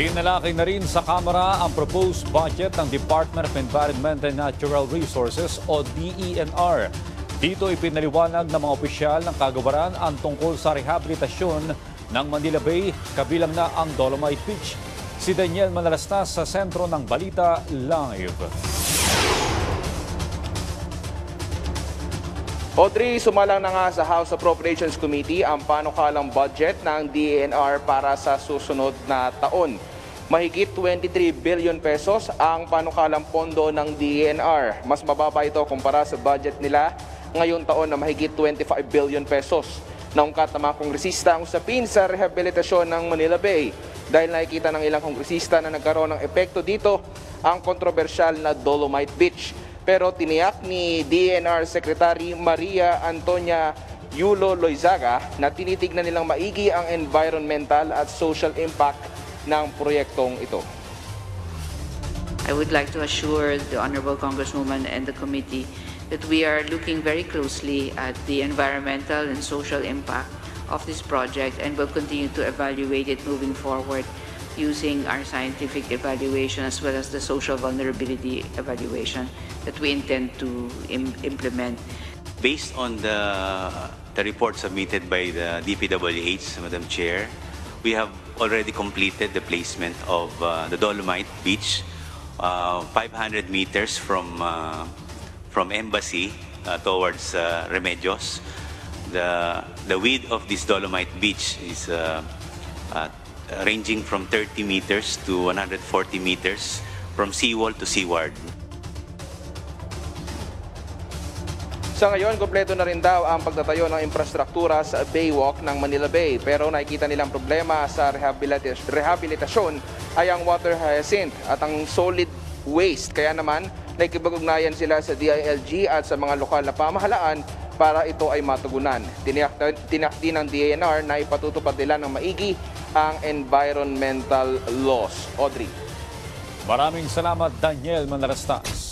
Tinalaki na rin sa Kamara ang proposed budget ng Department of Environment and Natural Resources o DENR. Dito ipinaliwanag ng mga opisyal ng kagawaran ang tungkol sa rehabilitasyon ng Manila Bay, kabilang na ang Dolomite Beach. Si Daniel Manalastas sa sentro ng Balita Live. Audrey, sumalang na nga sa House Appropriations Committee ang panukalang budget ng DENR para sa susunod na taon. Mahigit 23 billion pesos ang panukalang pondo ng DENR. Mas mababa ito kumpara sa budget nila ngayong taon na mahigit 25 billion pesos. Naungkat ng mga kongresista ang usapin sa rehabilitasyon ng Manila Bay dahil nakikita ng ilang kongresista na nagkaroon ng epekto dito ang kontrobersyal na Dolomite Beach. Pero tiniyak ni DNR Secretary Maria Antonia Yulo Loizaga na tinitignan nilang maigi ang environmental at social impact ng proyektong ito. I would like to assure the Honorable Congresswoman and the committee that we are looking very closely at the environmental and social impact of this project and will continue to evaluate it moving forward using our scientific evaluation as well as the social vulnerability evaluation that we intend to im- implement. Based on the, the report submitted by the DPWH, Madam Chair, we have already completed the placement of uh, the Dolomite Beach, uh, 500 meters from, uh, from Embassy uh, towards uh, Remedios. The, the width of this Dolomite Beach is uh, ranging from 30 meters to 140 meters from seawall to seaward. Sa ngayon, kompleto na rin daw ang pagtatayo ng infrastruktura sa Baywalk ng Manila Bay. Pero nakikita nilang problema sa rehabilitas- rehabilitasyon ay ang water hyacinth at ang solid waste. Kaya naman, nakikipag-ugnayan sila sa DILG at sa mga lokal na pamahalaan para ito ay matugunan. Tiniyak, tiniyak ng DNR na ipatutupad nila ng maigi ang environmental laws. Audrey. Maraming salamat Daniel Manalastas.